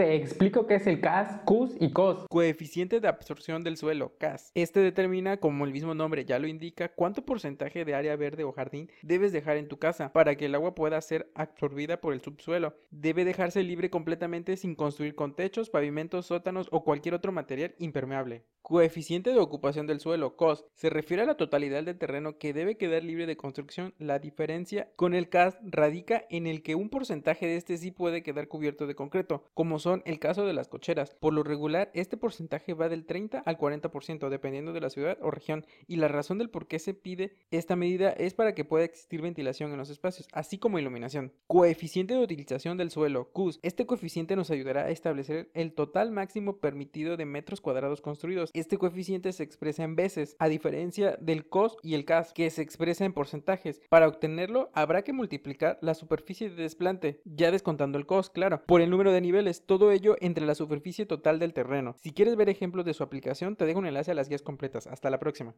Te explico qué es el CAS, CUS y COS. Coeficiente de absorción del suelo, CAS. Este determina, como el mismo nombre ya lo indica, cuánto porcentaje de área verde o jardín debes dejar en tu casa para que el agua pueda ser absorbida por el subsuelo. Debe dejarse libre completamente sin construir con techos, pavimentos, sótanos o cualquier otro material impermeable. Coeficiente de ocupación del suelo, COS, se refiere a la totalidad del terreno que debe quedar libre de construcción. La diferencia con el CAS radica en el que un porcentaje de este sí puede quedar cubierto de concreto, como son el caso de las cocheras. Por lo regular, este porcentaje va del 30 al 40% dependiendo de la ciudad o región, y la razón del por qué se pide esta medida es para que pueda existir ventilación en los espacios, así como iluminación. Coeficiente de utilización del suelo, CUS. Este coeficiente nos ayudará a establecer el total máximo permitido de metros cuadrados construidos. Este coeficiente se expresa en veces, a diferencia del COS y el CAS, que se expresa en porcentajes. Para obtenerlo, habrá que multiplicar la superficie de desplante, ya descontando el COS, claro, por el número de niveles, todo ello entre la superficie total del terreno. Si quieres ver ejemplos de su aplicación, te dejo un enlace a las guías completas. Hasta la próxima.